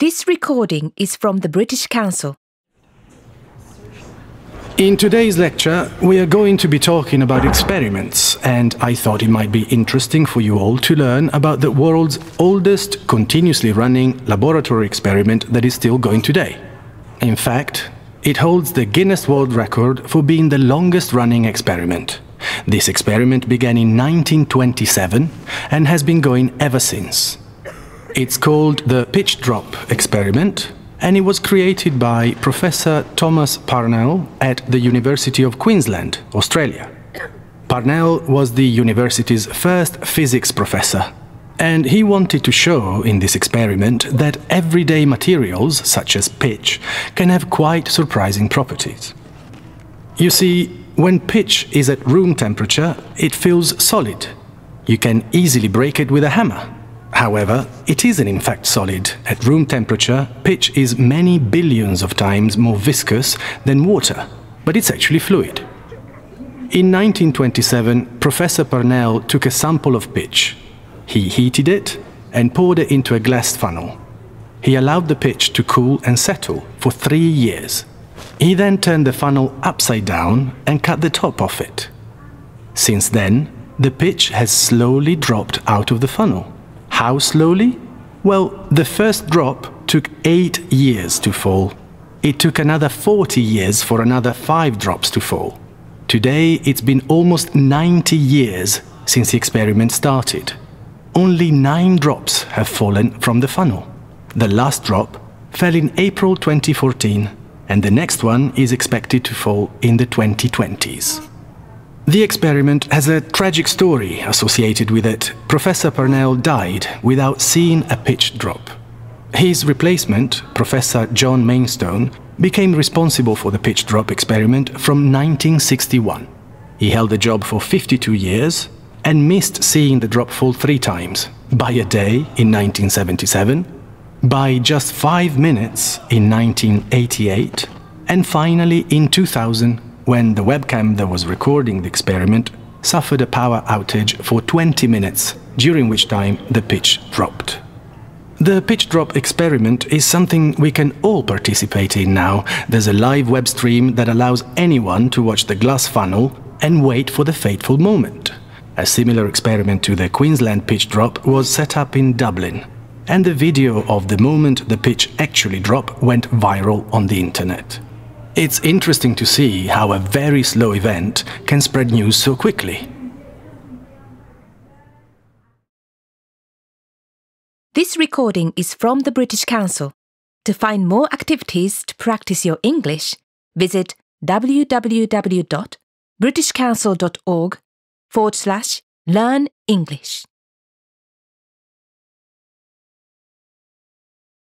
This recording is from the British Council. In today's lecture, we are going to be talking about experiments, and I thought it might be interesting for you all to learn about the world's oldest continuously running laboratory experiment that is still going today. In fact, it holds the Guinness World Record for being the longest running experiment. This experiment began in 1927 and has been going ever since. It's called the pitch drop experiment and it was created by Professor Thomas Parnell at the University of Queensland, Australia. Parnell was the university's first physics professor, and he wanted to show in this experiment that everyday materials, such as pitch, can have quite surprising properties. You see, when pitch is at room temperature, it feels solid. You can easily break it with a hammer. However, it isn't in fact solid. At room temperature, pitch is many billions of times more viscous than water, but it's actually fluid. In 1927, Professor Parnell took a sample of pitch. He heated it and poured it into a glass funnel. He allowed the pitch to cool and settle for three years. He then turned the funnel upside down and cut the top off it. Since then, the pitch has slowly dropped out of the funnel. How slowly? Well, the first drop took eight years to fall. It took another 40 years for another five drops to fall. Today, it's been almost 90 years since the experiment started. Only nine drops have fallen from the funnel. The last drop fell in April 2014, and the next one is expected to fall in the 2020s. The experiment has a tragic story associated with it. Professor Parnell died without seeing a pitch drop. His replacement, Professor John Mainstone, became responsible for the pitch drop experiment from 1961. He held the job for 52 years and missed seeing the drop fall three times by a day in 1977, by just five minutes in 1988, and finally in 2000 when the webcam that was recording the experiment suffered a power outage for 20 minutes, during which time the pitch dropped. The pitch drop experiment is something we can all participate in now. There's a live web stream that allows anyone to watch the glass funnel and wait for the fateful moment. A similar experiment to the Queensland pitch drop was set up in Dublin, and the video of the moment the pitch actually dropped went viral on the internet. It's interesting to see how a very slow event can spread news so quickly. This recording is from the British Council. To find more activities to practice your English, visit www.britishcouncil.org forward slash learn English.